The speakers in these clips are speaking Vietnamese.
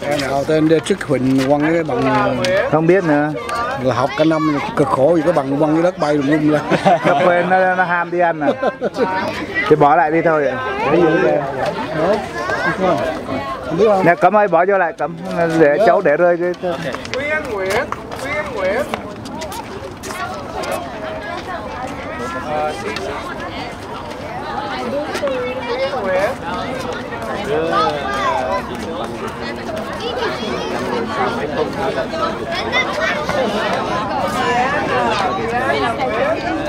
Cái nào tên Trích Huỳnh quăng cái bằng không biết nữa. là học cả năm cực khổ gì có bằng quăng cái đất bay lung lung lên. nó quên nó, nó ham đi ăn à. Thì bỏ lại đi thôi Để giữ nè cấm ơi bỏ vô lại cấm để cháu để rơi đi. Quyên Nguyễn Quyên Nguyễn Ờ, xin- Quyên Nguyễn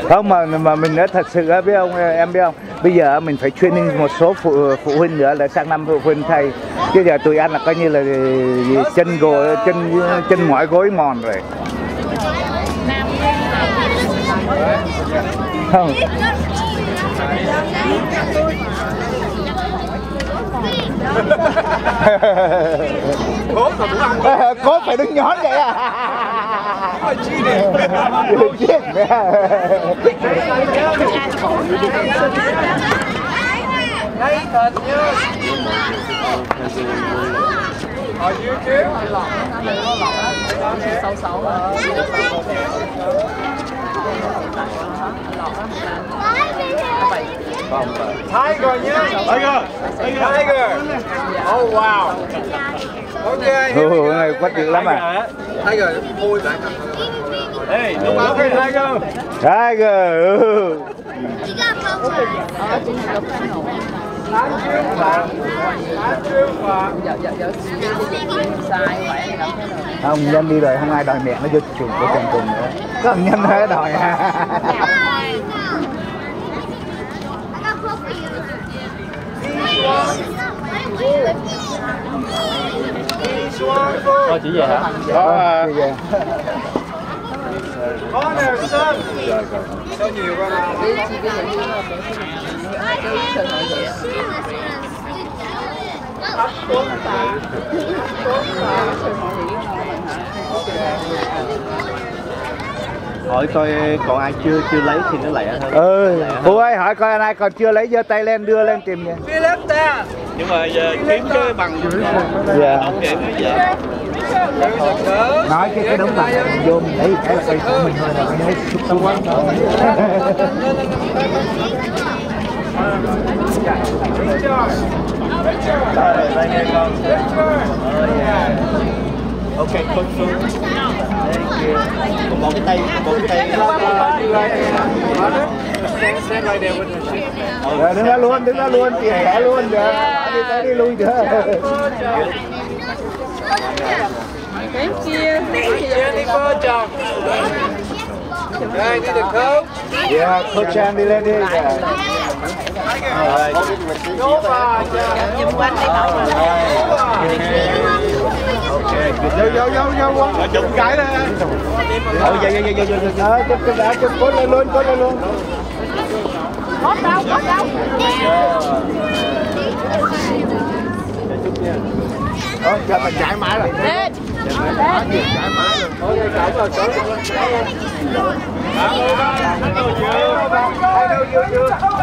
không mà mà mình nói thật sự á biết không em biết không? Bây giờ mình phải training một số phụ phụ huynh nữa là sang năm phụ huynh thầy chứ giờ tụi anh là coi như là ờ, gì, chân gồ chân chân mỏi gối mòn rồi. Không. Cốt mà cũng ăn có phải đứng nhón vậy à? Chi đi chết Đây thịt nha Ở dưới kia Tiger nhá Tiger. Tiger. Oh wow. Ok ừ, cái này quất dữ lắm à. Tiger Ôi lại Hey, đúng không? Tiger. Tiger ừ. Lá trương phạt Lá trương phạt không nhân đi rồi không ai đòi mẹ nó vô chuồng của chồng cùng nữa thằng nhân nó đòi à Thôi chỉ về hả? đó à. Có nè Sơn Sao nhiều quá nào Tuấn tạ Tuấn tạ Hỏi coi còn ai chưa chưa lấy thì nó lẹ hơn. ừ cô ơi hỏi coi ai còn chưa lấy giơ tay lên đưa lên tìm nha Nhưng mà giờ kiếm cái bằng dạ ông vậy mới dễ. Nói cái cái đống bằng này vô mình lấy cái là cây của mình thôi là cái đấy xúc tâm quá. Ok, con xuống. Còn một cái tay, một cái tay. Stand, stand right there with the shit. rồi đứng đó luôn đứng đó luôn tiền thẻ luôn được đi tới đi lui được Jennifer chồng Đây, đi được không? dạ coach Trang đi lên đi. Vô vô vô vô vô chụp cái đó. ờ dạ dạ dạ dạ dạ ờ chụp chụp đã chụp cốt lên luôn cốt lên luôn Ờ, giờ mình chạy mãi rồi.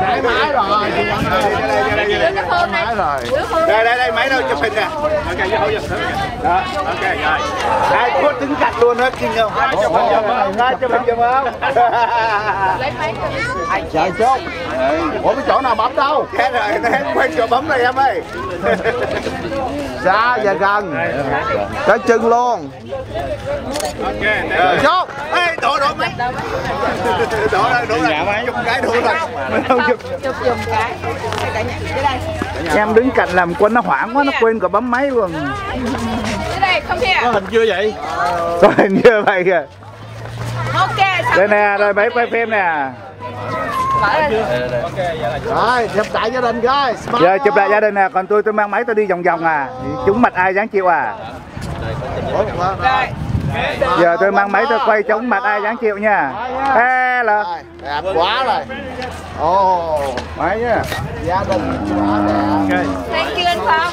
Chạy mãi rồi. Mãi rồi. Đây đây đây máy đâu chụp hình nè. Ok, vô hậu giùm. Đó. Ok, rồi. Ai cốt đứng cạnh luôn hết kinh không? Ai chụp hình giùm không? Ai chụp hình giùm không? Ai chạy chốt. Ủa cái chỗ nào bấm đâu? Thế rồi, thế quay chỗ bấm này em ơi. Xa và gần. Cái chân luôn. Ok, Rồi chốt. Ê, đổ đổ máy. Đổ đây, đổ đây. Chụp cái đổ rồi. Mình không chụp. Em đứng cạnh làm quân nó hoảng quá, nó quên cả bấm máy luôn. Có hình chưa vậy? Rồi như vậy kìa. Ok, Đây nè, rồi mấy quay phim nè. Rồi, chụp đại gia đình coi. Giờ chụp lại gia đình nè, còn tôi tôi mang máy tôi đi vòng vòng à. Chúng mặt ai dám chịu à? Qua- giờ tôi mang máy tôi quay chống mặt ai dám chịu nha. Hello Rồi, đẹp quá rồi. Ồ. Máy nhá. Gia đình quá đẹp. Thank you anh Phong.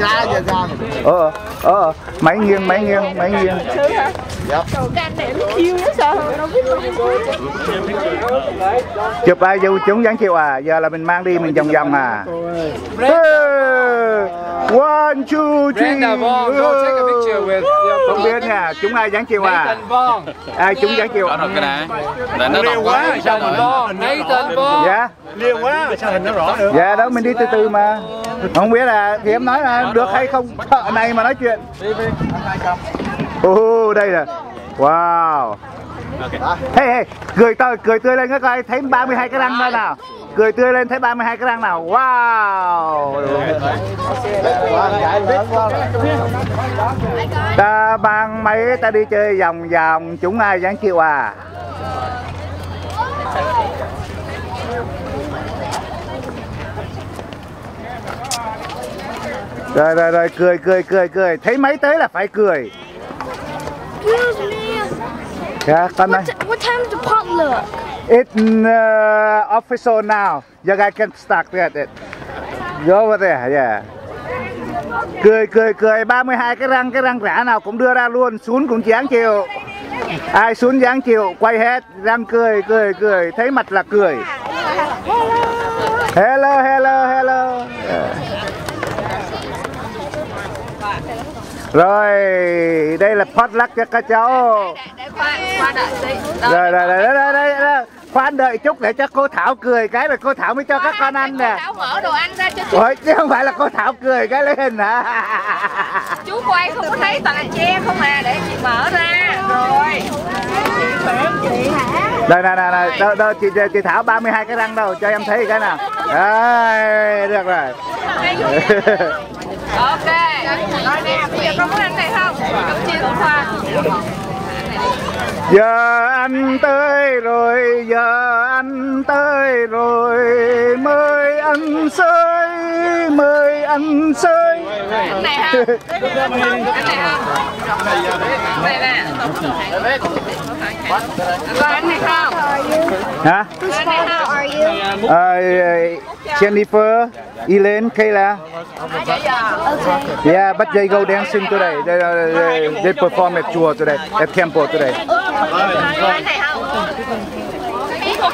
xa giờ con ờ ờ máy nghiêng máy nghiêng máy nghiêng. Dạ. Đâu. chụp ai dù chúng dám chịu à? Giờ là mình mang đi mình vòng vòng à? Ê, one two three. Brenda Vaughn, go take a picture with your không biết nha chúng ai dám chịu à? Nathan Vaughn. ai chúng dám chịu Đó rồi cái này. Là nó đọc quá. sao Nathan Vaughn, Nathan Vaughn. dạ. Liêu quá, sao hình nó rõ được? dạ đó mình đi từ từ mà. Không biết là thì em nói là được hay không. Thợ này mà nói chuyện. Ồ, đây là wow. Hey, hey, cười tươi cười tươi lên cái coi thấy 32 cái răng thôi nào cười tươi lên thấy 32 cái răng nào. Wow. Ta mang máy ta đi chơi vòng vòng chúng ai dám chịu à? Rồi rồi rồi cười cười cười cười. Thấy máy tới là phải cười. Me. dạ con ơi. What, what time the potluck? It's uh, official now. You guys can start at it. Go over there, yeah. Cười cười cười. 32 cái răng cái răng rã nào cũng đưa ra luôn. Xuống cũng dáng chiều ai xuống dáng chiều quay hết. Răng cười cười cười. Thấy mặt là cười. Hello hello hello. Yeah. rồi đây là potluck cho các cháu. Rồi rồi rồi rồi rồi rồi khoan đợi chút để cho cô Thảo cười cái rồi cô Thảo mới cho các con ăn nè Thảo mở đồ ăn ra cho chú. Ôi chứ không phải là cô Thảo cười cái lên hả Chú quay không có thấy toàn là che không à. Để chị mở ra. Rồi. đây nè nè nè đâu, đâu chị chị Thảo 32 cái răng đâu cho em thấy cái nào Đấy, được rồi Ok. Rồi nè, bây giờ con muốn ăn này không? Cắm chiên của Khoa giờ anh tới rồi giờ anh tới rồi mới anh sơi mời anh sơi Ăn này không? Ăn này không? Này nè. Con ăn này không? hả Ăn này không? Ờ, Jennifer Elaine Kayla Yeah, but they go dancing today. They, they, they perform at chùa today, at temple today. Ăn này không? Biết không?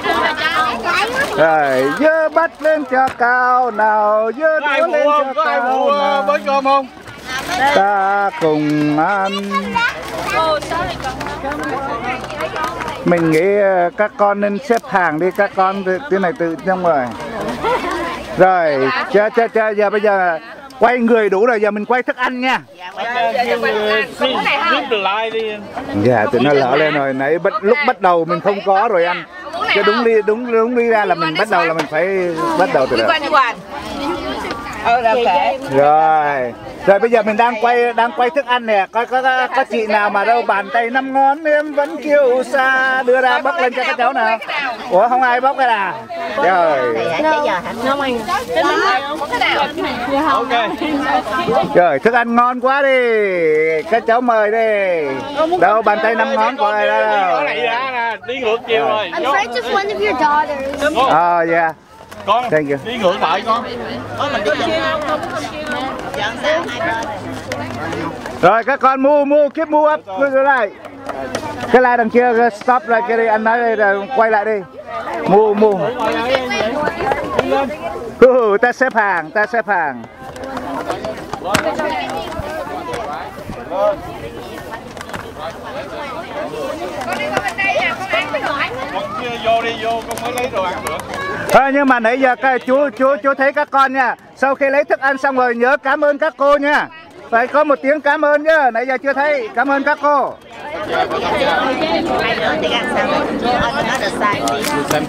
Rồi, dơ bắt lên cho cao nào, dơ đũa lên cho cao nào. với cơm không? Ta cùng ăn. Mình nghĩ ờ, các con nên xếp hàng đi, các con thế này tự xong rồi. Rồi, cha cha cha giờ bây giờ quay người đủ rồi, giờ mình quay thức ăn nha. Lại đi. Dạ, tụi nó lỡ lên rồi. Nãy bắt, lúc bắt đầu mình không có rồi anh. Chứ đúng đi đúng đúng đi ra là mình bắt đầu là mình phải bắt đầu từ đầu. Okay. Rồi. Rồi bây giờ mình đang quay đang quay thức ăn nè. Có có có, có chị nào mà đâu bàn tay năm ngón em vẫn kêu xa đưa ra bóc lên cho các cháu nào. Ủa không ai bóc cái nào. Rồi. Ok. Trời, thức ăn ngon quá đi. Các cháu mời đi. Đâu bàn tay năm ngón của ai đâu. này ra nè, đi ngược chiều rồi. Oh yeah. Con, Thank you. đi ngược lại con. Rồi các con mua mua keep mua up cứ cái này. Cái lại đằng kia stop lại cái đi anh nói đây là quay lại đi. Mua mua. Ừ, ta xếp hàng, ta xếp hàng. Con đi qua bên đây nè, con ăn cái đồ ăn. Con chưa vô đi vô, con mới lấy đồ ăn được. Thôi nhưng mà nãy giờ các chú chú chú thấy các con nha. Sau khi lấy thức ăn xong rồi nhớ cảm ơn các cô nha. Phải có một tiếng cảm ơn nhá Nãy giờ chưa thấy. Cảm ơn các cô.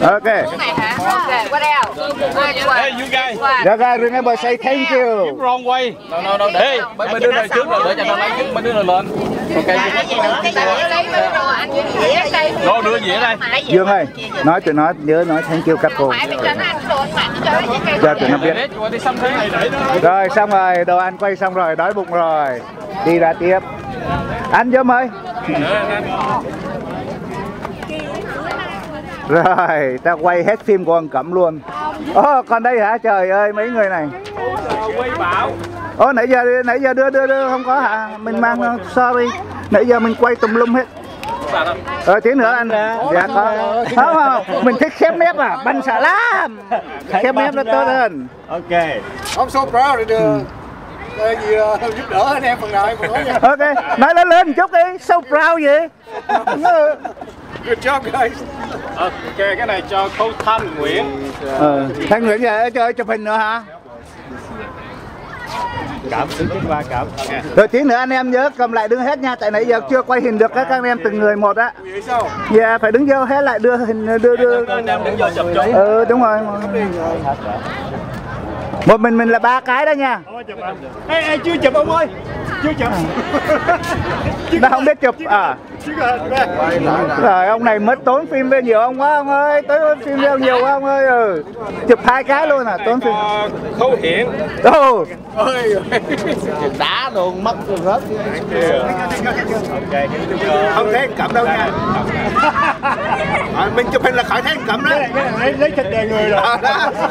Ok. Cái này hả? Ok, what else? Hey, you guys? Dạ guys, remember say thank you. keep wrong way. Đâu đâu đâu để mấy đứa này trước rồi để cho nó lấy trước mấy đứa này lên Ok. Đồ đưa dĩa đây. Dương ơi, nói tụi nó nhớ nói thank you các cô. Nó nó cái Cho tụi nó biết. Rồi xong rồi, đồ ăn quay xong rồi, đói bụng rồi. Đi ra tiếp. Ăn vô ơi. Rồi, ta quay hết phim của anh Cẩm luôn. Ồ, còn đây hả? Trời ơi, mấy người này. Quay bảo. Ồ, nãy giờ nãy giờ đưa đưa đưa không có hả? Mình mang ờ, sorry. Nãy giờ mình quay tùm lum hết. Ờ, tí nữa anh Dạ có Không không Mình thích khép mép à Bánh xà lam Khép mép nó tốt hơn ok I'm so proud to do ờ, gì ờ, giúp đỡ anh em phần nào em phần đó nha. Ok Nói lên lên một chút đi So proud gì Good job guys. Ok, cái này cho cô Thanh Nguyễn. ờ, Thanh Nguyễn giờ chơi chụp hình nữa hả cảm xứng kết qua cảm Rồi tí nữa anh em nhớ cầm lại đứng hết nha Tại nãy giờ chưa quay hình được các anh em từng người một á Vậy sao? Dạ phải đứng vô hết lại đưa hình đưa đưa. Ừ đúng rồi Một mình mình là ba cái đó nha. Ê, ê, chưa chụp ông ơi. Chưa chụp. Nó không biết chụp à Rồi ông này mất tốn phim về nhiều ông quá ông ơi Tốn phim về nhiều quá ông ơi ừ. Chụp hai cái luôn à tốn phim. Khấu Hiển. Ồ. Ôi. đá luôn mất luôn rớt ok Không thấy Cẩm đâu nha. À, Mình chụp hình là khỏi thấy Cẩm đó. Lấy lấy thịt đè người rồi.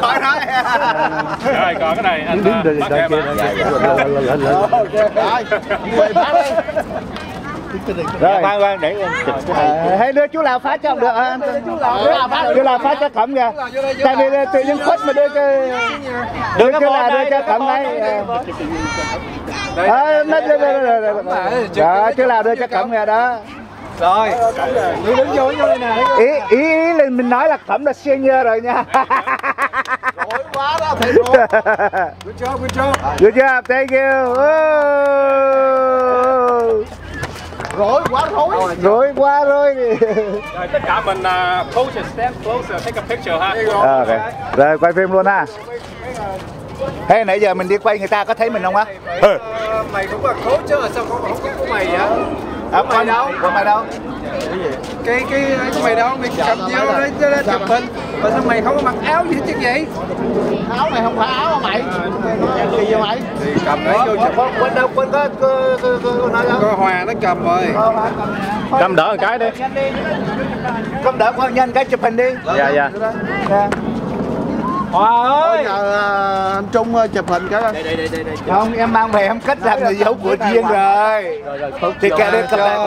Khỏi nói. Rồi, còn cái này anh à, bắt em à. Rồi khoan khoan để em chụp cái này À, hay đưa chú Lào phá cho được à? Chú Lào phá cho Cẩm kìa Tại vì tự nhiên khuất mà đưa cho Đưa chú Lào đưa cho Cẩm đưa đưa đưa Đó, chú Lào đưa cho Cẩm kìa đó Rồi. Đứng vô vô đây nè. ý ý ý là mình nói là Cẩm là senior rồi nha quá đó thầy rồi. Good job, good job. Good job, thank you oh. Rối quá rối. Rồi qua rồi Rồi, tất cả mình uh, closer, stand closer, take a picture ha. à, ok Rồi quay phim luôn ha Thế nãy giờ mình đi quay người ta có thấy mình không á? Ừ. Ờ, Mày cũng là coach chứ sao không không có của mày vậy? À, mày đâu? Của mày đâu? Cái cái cái mày đâu? Mày cầm dao đấy nó chụp hình. Mà sao mày không có mặc áo gì hết chứ vậy? áo này không phải áo hả mày. Gì vậy? Mày Thì cầm đấy vô chụp. Quên đâu, quên có, có, Hòa nó cầm rồi. Cầm đỡ một cái đi. Không đỡ con nhân cái chụp hình đi. Dạ, dạ. Dạ. Thôi nhờ anh Trung à, chụp hình cái Không, em mang về em cất làm người dấu của riêng rồi. Thì kệ đây cầm lại